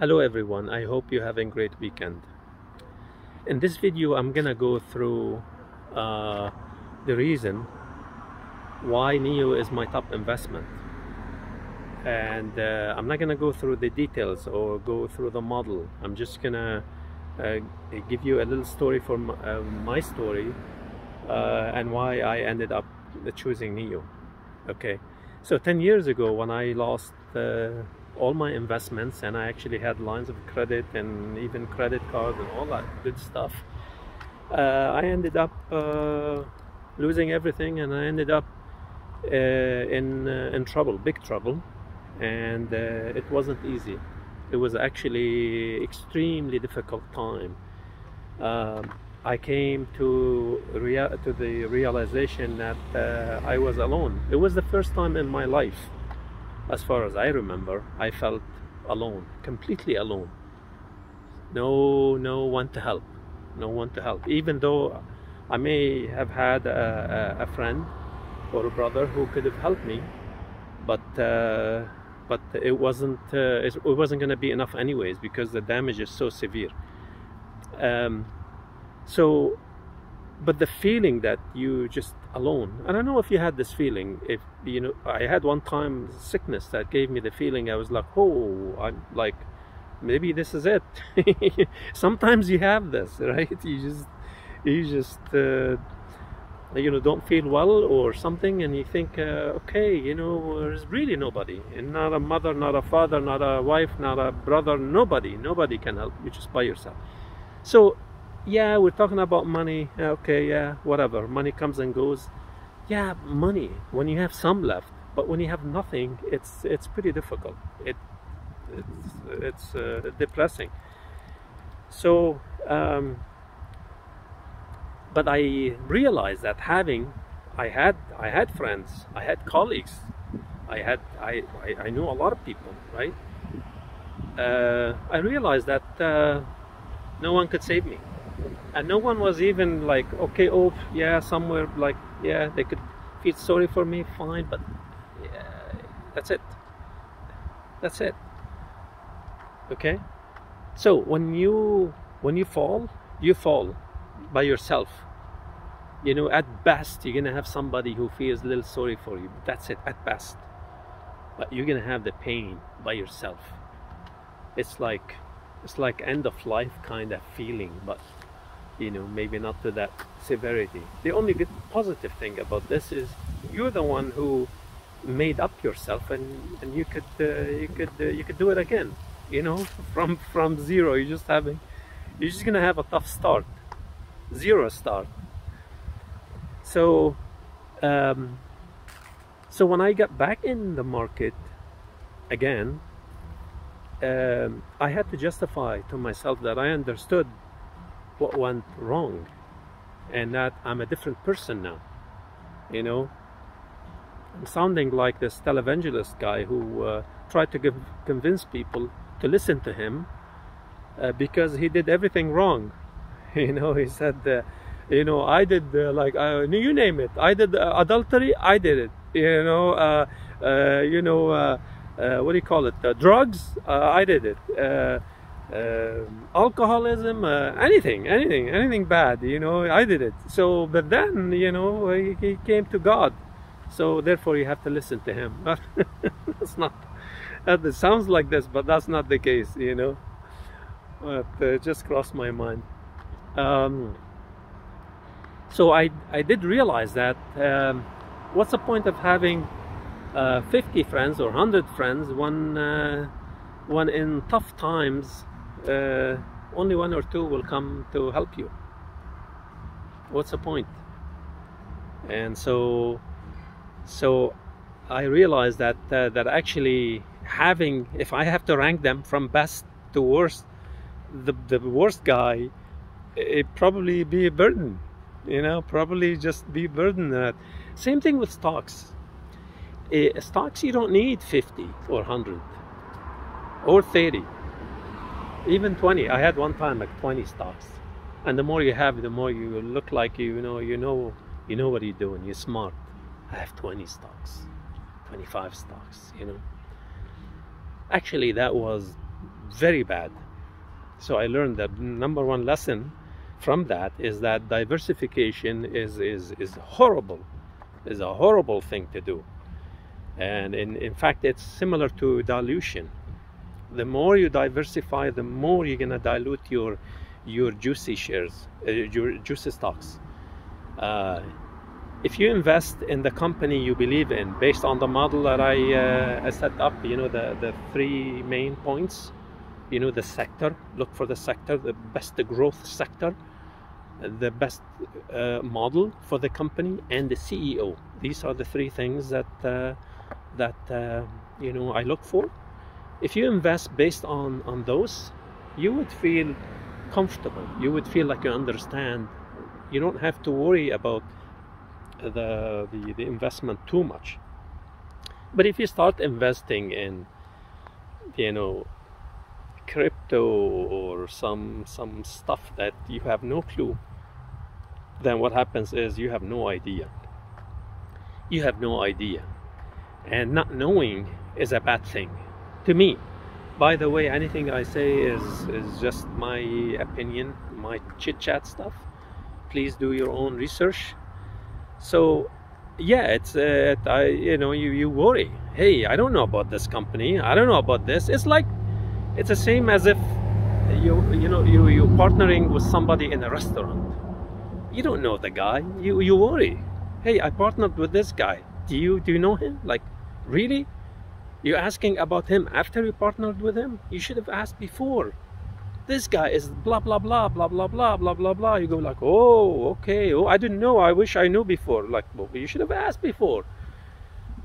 Hello everyone, I hope you're having a great weekend. In this video I'm gonna go through uh, the reason why NIO is my top investment. And uh, I'm not gonna go through the details or go through the model. I'm just gonna uh, give you a little story from uh, my story uh, and why I ended up choosing NIO okay. So 10 years ago when I lost uh, all my investments and I actually had lines of credit and even credit cards and all that good stuff uh, I ended up uh, losing everything and I ended up uh, in uh, in trouble big trouble and uh, it wasn't easy. It was actually extremely difficult time. Um, I came to to the realization that uh, I was alone. It was the first time in my life as far as I remember, I felt alone, completely alone. No, no one to help, no one to help. Even though I may have had a, a, friend or a brother who could have helped me, but uh, but it wasn't uh, it wasn't going to be enough anyways because the damage is so severe. Um, so but the feeling that you just alone and i don't know if you had this feeling if you know i had one time sickness that gave me the feeling i was like oh i'm like maybe this is it. Sometimes you have this right? You just you just uh, you know don't feel well or something and you think uh, okay you know there's really nobody and not a mother not a father not a wife not a brother nobody nobody can help you just by yourself. So yeah we're talking about money. Okay yeah whatever. Money comes and goes. Yeah money when you have some left but when you have nothing it's it's pretty difficult. It it's it's uh, depressing. So um, but I realized that having I had I had friends I had colleagues I had I I, I knew a lot of people right? Uh, I realized that uh, no one could save me and no one was even like okay oh yeah somewhere like yeah they could feel sorry for me fine but yeah, that's it. That's it. Okay? So when you when you fall you fall by yourself. You know at best you're gonna have somebody who feels a little sorry for you. But that's it at best. But you're gonna have the pain by yourself. It's like it's like end of life kind of feeling but you know maybe not to that severity. The only good positive thing about this is you're the one who made up yourself and and you could uh, you could uh, you could do it again you know from from zero. You're just having you're just gonna have a tough start zero start. So um, so when I got back in the market again um, I had to justify to myself that I understood what went wrong. And that I'm a different person now you know? I'm sounding like this televangelist guy who uh, tried to give, convince people to listen to him uh, because he did everything wrong. You know he said uh, you know I did uh, like uh, you name it. I did uh, adultery I did it. You know you know what do you call it? Drugs I did it uh, alcoholism, uh, anything, anything, anything bad, you know, I did it. So, but then, you know, he, he came to God. So therefore you have to listen to him. That's not, that it sounds like this, but that's not the case, you know. But uh, just crossed my mind. Um, so I, I did realize that um, what's the point of having uh, 50 friends or 100 friends when, uh, when in tough times uh, only one or two will come to help you. What's the point? and so so I realized that uh, that actually having if I have to rank them from best to worst the, the worst guy it probably be a burden you know probably just be a burden that. Same thing with stocks. Uh, stocks you don't need 50 or 100 or 30 even 20 i had one time like 20 stocks and the more you have the more you look like you, you know you know you know what you're doing you're smart i have 20 stocks 25 stocks you know actually that was very bad. So I learned that number one lesson from that is that diversification is, is, is horrible, is a horrible thing to do. And in, in fact, it's similar to dilution. The more you diversify, the more you're gonna dilute your your juicy shares, uh, your juicy stocks. Uh, if you invest in the company you believe in, based on the model that I uh, set up, you know the the three main points. You know the sector. Look for the sector, the best growth sector the best uh, model for the company and the CEO. These are the three things that uh, that uh, you know I look for. If you invest based on on those, you would feel comfortable. You would feel like you understand. You don't have to worry about the the, the investment too much. But if you start investing in you know crypto or some some stuff that you have no clue then what happens is you have no idea you have no idea and not knowing is a bad thing to me. By the way anything i say is is just my opinion my chit chat stuff. Please do your own research. So yeah it's uh, I, you know you, you worry. Hey i don't know about this company. I don't know about this. It's like it's the same as if you you know you you're partnering with somebody in a restaurant. You don't know the guy. You you worry. Hey i partnered with this guy. Do you do you know him? Like really you're asking about him after you partnered with him? You should have asked before. This guy is blah blah blah blah blah blah blah blah blah. You go like oh okay. Oh i didn't know. I wish i knew before. Like well, you should have asked before.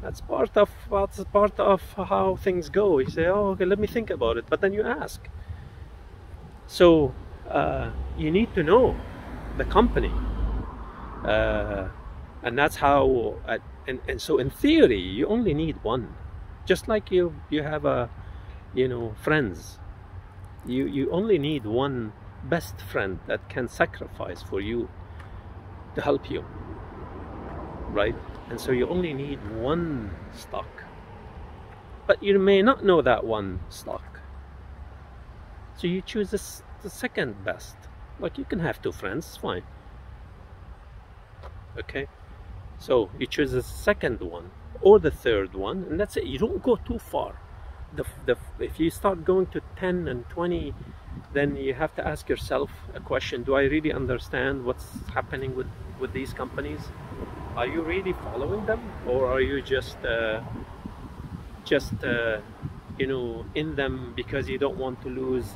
That's part of that's part of how things go. You say oh okay let me think about it. But then you ask. So uh, you need to know the company. Uh, and that's how uh, and, and so in theory you only need one just like you you have a you know friends you you only need one best friend that can sacrifice for you to help you right? And so you only need one stock. But you may not know that one stock. So you choose the, the second best. Like you can have two friends fine. Okay? So you choose the second one or the third one and that's it you don't go too far. The, the, if you start going to 10 and 20 then you have to ask yourself a question. Do I really understand what's happening with with these companies? Are you really following them or are you just uh, just uh, you know in them because you don't want to lose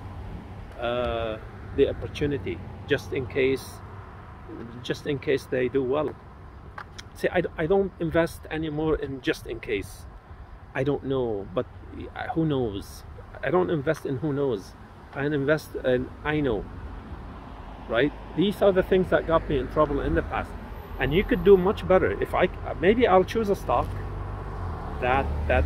uh, the opportunity just in case just in case they do well see I, I don't invest anymore in just in case I don't know but who knows I don't invest in who knows I invest in I know right these are the things that got me in trouble in the past and you could do much better if I maybe I'll choose a stock that that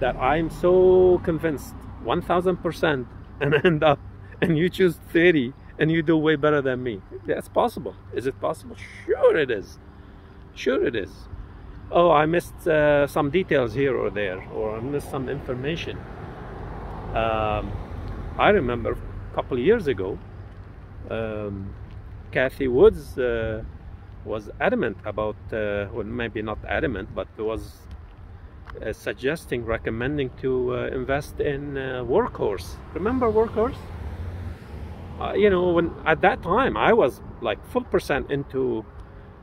that I'm so convinced 1000% and end up and you choose 30 and you do way better than me. That's possible. Is it possible? Sure it is. Sure it is. Oh, I missed uh, some details here or there, or I missed some information. Um, I remember a couple years ago, um, Cathie Woods uh, was adamant about, uh, well, maybe not adamant, but was uh, suggesting, recommending to uh, invest in uh, Workhorse. Remember Workhorse? uh, you know, when at that time I was like full percent into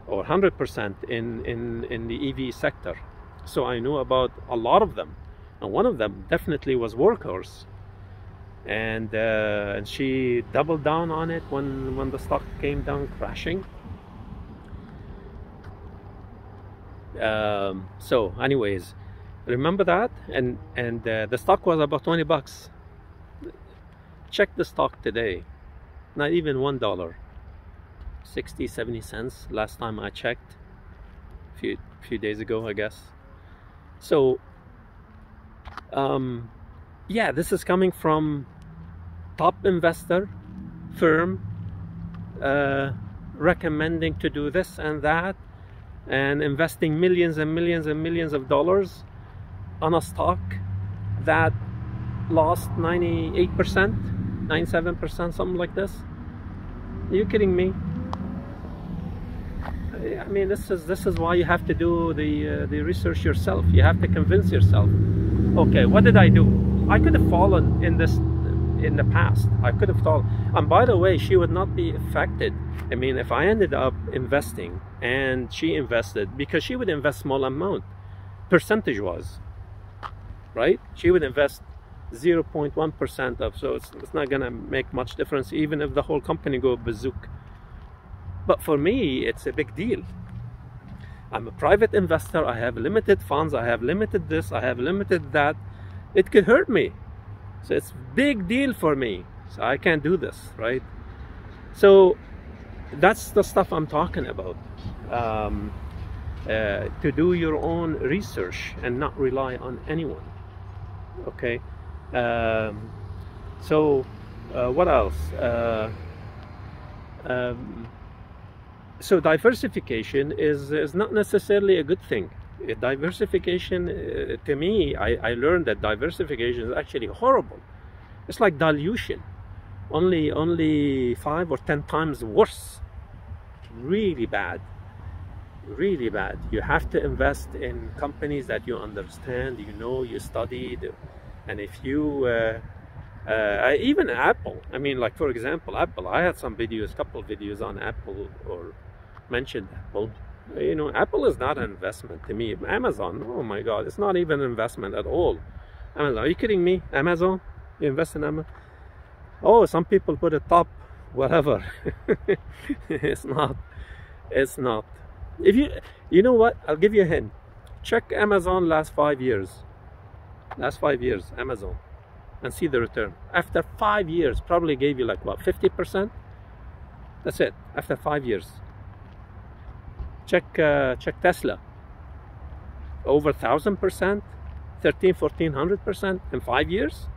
or 100% in, in, in the EV sector. So I knew about a lot of them. And one of them definitely was Workhorse. And, uh, and she doubled down on it when, when the stock came down crashing. Um, so anyways, remember that? And, and uh, the stock was about 20 bucks. Check the stock today not even one dollar 60 70 cents last time I checked a few few days ago I guess so um, yeah this is coming from top investor firm uh, recommending to do this and that and investing millions and millions and millions of dollars on a stock that lost 98%, 97%, something like this. Are you kidding me? I mean, this is this is why you have to do the uh, the research yourself. You have to convince yourself. Okay, what did I do? I could have fallen in this in the past. I could have thought. And by the way, she would not be affected. I mean, if I ended up investing and she invested, because she would invest small amount, percentage was, right? She would invest 0.1% of, so it's, it's not gonna make much difference even if the whole company go bazook. But for me, it's a big deal. I'm a private investor. I have limited funds. I have limited this. I have limited that. It could hurt me. So it's big deal for me. So I can't do this, right? So that's the stuff I'm talking about. Um, uh, to do your own research and not rely on anyone. Okay. Um, so uh, what else? Uh, um, so diversification is, is not necessarily a good thing. Diversification, uh, to me, I, I learned that diversification is actually horrible. It's like dilution, only only five or ten times worse. Really bad, really bad. You have to invest in companies that you understand, you know, you studied, and if you uh, uh, even Apple. I mean, like for example, Apple. I had some videos, couple videos on Apple or mentioned Apple. You know, Apple is not an investment to me. Amazon, oh my God, it's not even an investment at all. Amazon, are you kidding me? Amazon, you invest in Amazon? Oh, some people put it top, whatever. it's not. It's not. If you, you know what? I'll give you a hint. Check Amazon last five years. Last five years, Amazon, and see the return. After five years, probably gave you like what, 50%? That's it. After five years check uh, check Tesla. Over thousand percent 13 1400 percent in five years.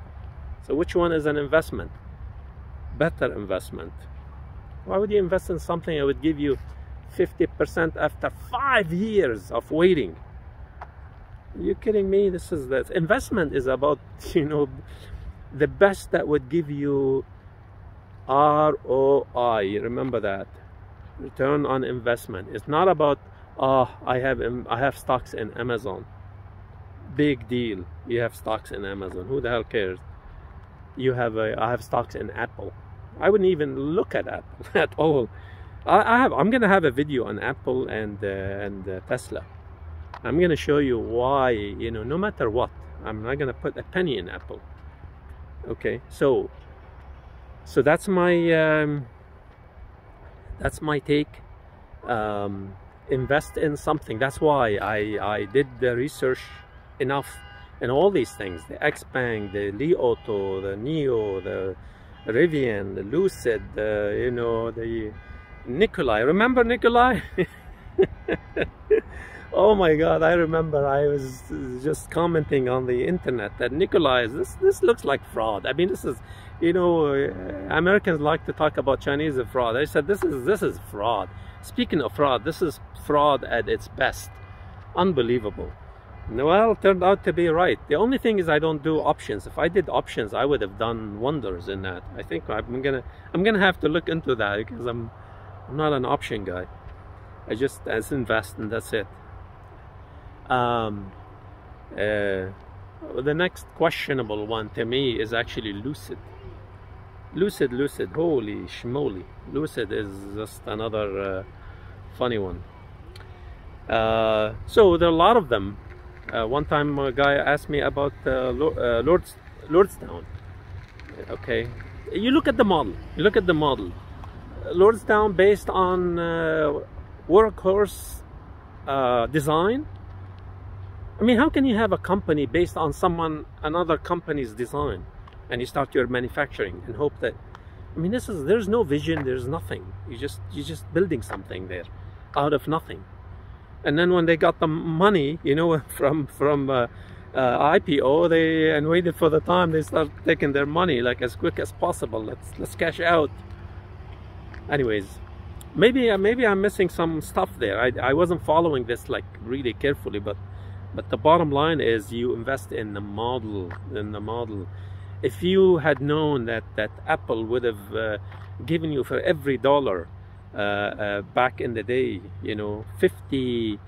So which one is an investment? Better investment. Why would you invest in something that would give you 50 percent after five years of waiting? Are you kidding me? This is the investment is about you know the best that would give you ROI remember that return on investment. It's not about oh I have I have stocks in Amazon. Big deal. You have stocks in Amazon. Who the hell cares? You have a, I have stocks in Apple. I wouldn't even look at Apple at all. I, I have I'm gonna have a video on Apple and uh, and uh, Tesla. I'm gonna show you why you know no matter what I'm not gonna put a penny in Apple. Okay, so so that's my um, that's my take. Um, invest in something. That's why I, I did the research enough in all these things. The Xpeng, the Li Auto, the NIO, the Rivian, the Lucid, the, you know the Nikola remember Nikola oh my god I remember I was just commenting on the internet that Nikola is this this looks like fraud. I mean this is you know, Americans like to talk about Chinese fraud. I said, this is, this is fraud. Speaking of fraud, this is fraud at its best. Unbelievable. Well, turned out to be right. The only thing is I don't do options. If I did options, I would have done wonders in that. I think I'm gonna I'm gonna have to look into that because I'm I'm not an option guy. I just as invest and that's it. Um, uh, the next questionable one to me is actually lucid. Lucid, Lucid, holy schmoly. Lucid is just another uh, funny one. Uh, so there are a lot of them. Uh, one time a guy asked me about uh, uh, Lords, Lordstown. Okay, you look at the model. You look at the model. Lordstown based on uh, workhorse design. I mean, how can you have a company based on someone another company's design? And you start your manufacturing and hope that I mean this is there's no vision there's nothing. You just you're just building something there out of nothing. And then when they got the money you know from from uh, uh, IPO they and waited for the time they start taking their money like as quick as possible. Let's let's cash out. Anyways maybe uh, maybe I'm missing some stuff there. I, I wasn't following this like really carefully but but the bottom line is you invest in the model in the model if you had known that that Apple would have uh, given you for every dollar uh, uh, back in the day, you know, fifty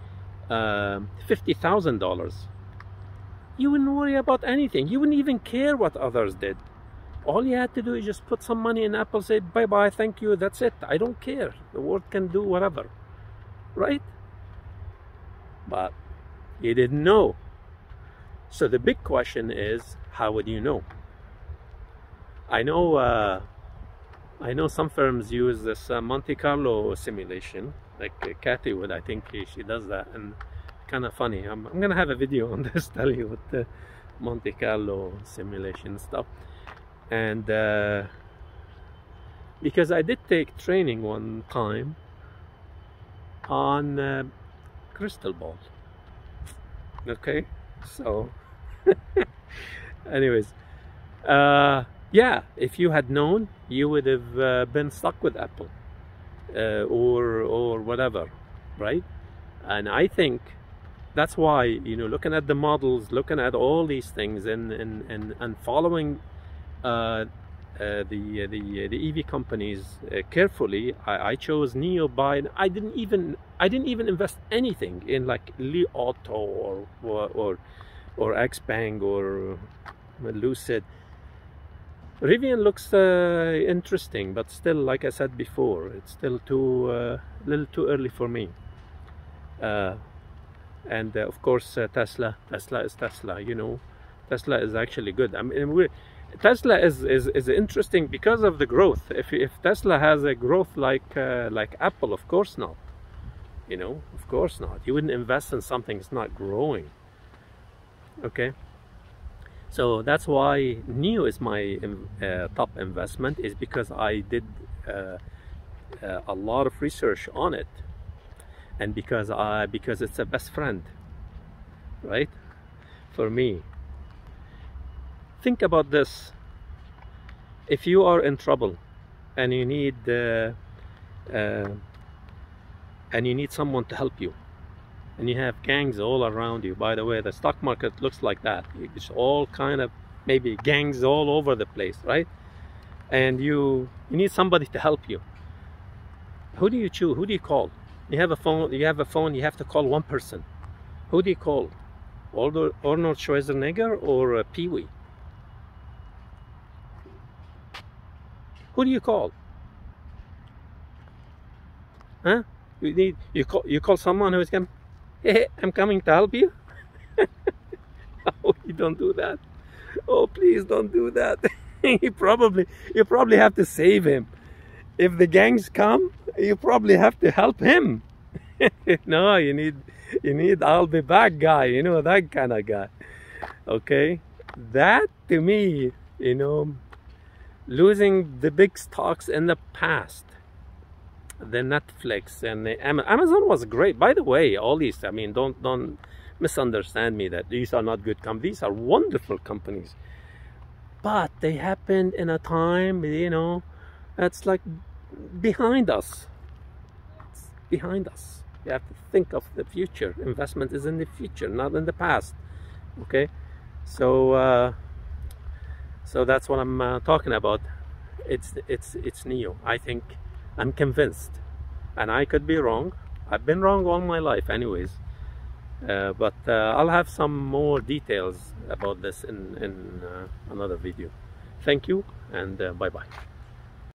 um, fifty thousand dollars, you wouldn't worry about anything. You wouldn't even care what others did. All you had to do is just put some money in Apple, say bye bye, thank you, that's it. I don't care. The world can do whatever, right? But you didn't know. So the big question is, how would you know? I know uh, I know some firms use this uh, Monte Carlo simulation, like uh, Cathie Wood. I think she does that, and kind of funny. I'm, I'm gonna have a video on this, tell you what the Monte Carlo simulation stuff, and uh, because I did take training one time on uh, crystal ball. Okay, so anyways. Uh, yeah, if you had known, you would have uh, been stuck with Apple uh, or or whatever, right? And I think that's why you know, looking at the models, looking at all these things, and and and, and following uh, uh the the the EV companies uh, carefully, I, I, chose NIO by. I didn't even I didn't even invest anything in like Li Auto or or or, or Xpeng or Lucid Rivian looks uh, interesting, but still, like I said before, it's still too uh, little too early for me. Uh, and uh, of course, uh, Tesla. Tesla is Tesla. You know, Tesla is actually good. I mean, Tesla is, is is interesting because of the growth. If if Tesla has a growth like uh, like Apple, of course not. You know, of course not. You wouldn't invest in something that's not growing. Okay. So that's why NIO is my uh, top investment is because I did uh, uh, a lot of research on it. And because I because it's a best friend right? For me. Think about this. If you are in trouble and you need uh, uh, and you need someone to help you and you have gangs all around you. By the way the stock market looks like that. It's all kind of maybe gangs all over the place right? And you you need somebody to help you. Who do you choose? Who do you call? You have a phone you have a phone you have to call one person. Who do you call? Arnold Schwarzenegger or uh, Pee Wee? Who do you call? Huh? You need you call you call someone who is going hey, I'm coming to help you. oh, you don't do that. Oh, please don't do that. you probably, you probably have to save him. If the gangs come, you probably have to help him. no, you need, you need I'll be back guy, you know, that kind of guy. Okay? That to me, you know, losing the big stocks in the past the Netflix and the Amazon was great. By the way, all these, I mean, don't don't misunderstand me that these are not good companies. These are wonderful companies. But they happened in a time, you know, that's like behind us. It's behind us. You have to think of the future. Investment is in the future, not in the past. Okay? So uh, so that's what I'm uh, talking about. It's it's it's NIO. I think I'm convinced. And I could be wrong. I've been wrong all my life anyways. Uh, but uh, I'll have some more details about this in, in uh, another video. Thank you and uh, bye bye